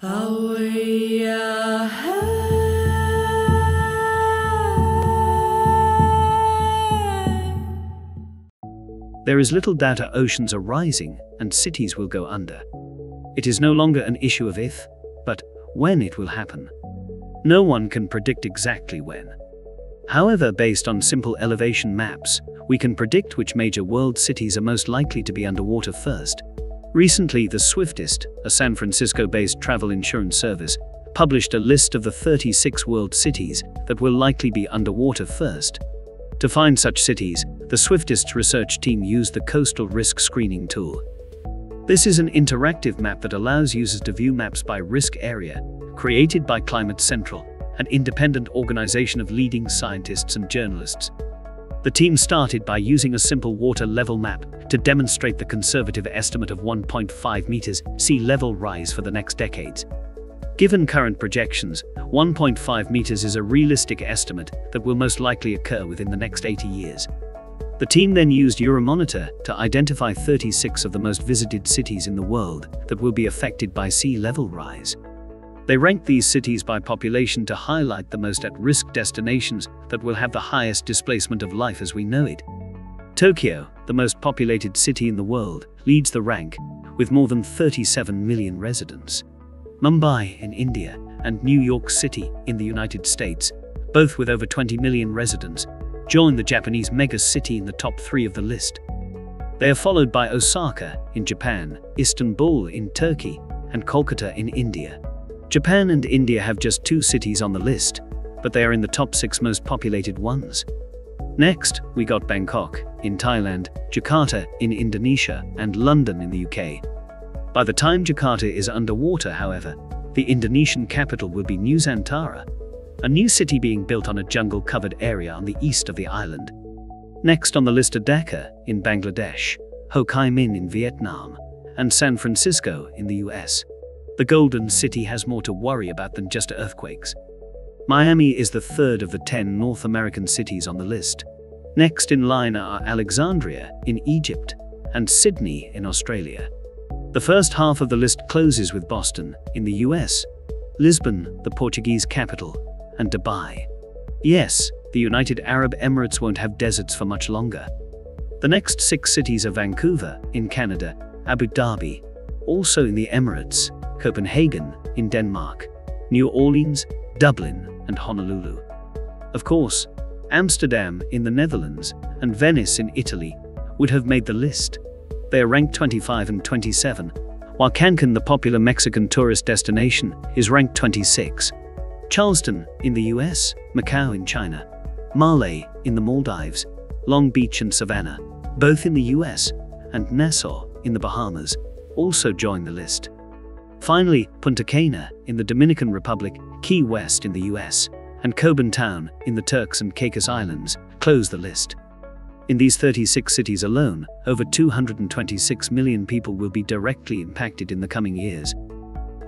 There is little doubt our oceans are rising and cities will go under. It is no longer an issue of if, but when it will happen. No one can predict exactly when. However, based on simple elevation maps, we can predict which major world cities are most likely to be underwater first. Recently, the Swiftest, a San Francisco based travel insurance service, published a list of the 36 world cities that will likely be underwater first. To find such cities, the Swiftest research team used the Coastal Risk Screening tool. This is an interactive map that allows users to view maps by risk area, created by Climate Central, an independent organization of leading scientists and journalists. The team started by using a simple water level map to demonstrate the conservative estimate of 1.5 meters sea level rise for the next decades. Given current projections, 1.5 meters is a realistic estimate that will most likely occur within the next 80 years. The team then used Euromonitor to identify 36 of the most visited cities in the world that will be affected by sea level rise. They ranked these cities by population to highlight the most at risk destinations that will have the highest displacement of life as we know it. Tokyo, the most populated city in the world, leads the rank, with more than 37 million residents. Mumbai in India and New York City in the United States, both with over 20 million residents, join the Japanese mega city in the top three of the list. They are followed by Osaka in Japan, Istanbul in Turkey, and Kolkata in India. Japan and India have just two cities on the list, but they are in the top six most populated ones. Next, we got Bangkok in Thailand, Jakarta in Indonesia, and London in the UK. By the time Jakarta is underwater, however, the Indonesian capital will be Nusantara, a new city being built on a jungle covered area on the east of the island. Next on the list are Dhaka in Bangladesh, Ho Chi Minh in Vietnam, and San Francisco in the US. The Golden City has more to worry about than just earthquakes. Miami is the third of the 10 North American cities on the list. Next in line are Alexandria in Egypt and Sydney in Australia. The first half of the list closes with Boston in the US, Lisbon, the Portuguese capital, and Dubai. Yes, the United Arab Emirates won't have deserts for much longer. The next six cities are Vancouver in Canada, Abu Dhabi, also in the Emirates, Copenhagen in Denmark, New Orleans, Dublin, and Honolulu. Of course, Amsterdam in the Netherlands and Venice in Italy would have made the list. They are ranked 25 and 27, while Cancun, the popular Mexican tourist destination, is ranked 26. Charleston in the US, Macau in China, Male in the Maldives, Long Beach and Savannah, both in the US, and Nassau in the Bahamas, also join the list. Finally, Punta Cana in the Dominican Republic, Key West in the US, and Cockburn Town in the Turks and Caicos Islands close the list. In these 36 cities alone, over 226 million people will be directly impacted in the coming years.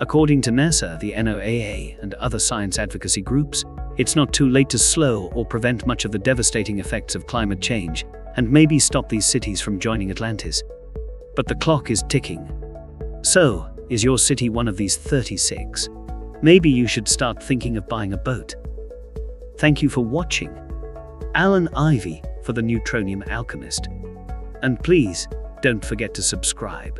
According to NASA, the NOAA, and other science advocacy groups, it's not too late to slow or prevent much of the devastating effects of climate change, and maybe stop these cities from joining Atlantis. But the clock is ticking. So, is your city one of these 36? Maybe you should start thinking of buying a boat. Thank you for watching. Alan Ivy for the Neutronium Alchemist. And please, don't forget to subscribe.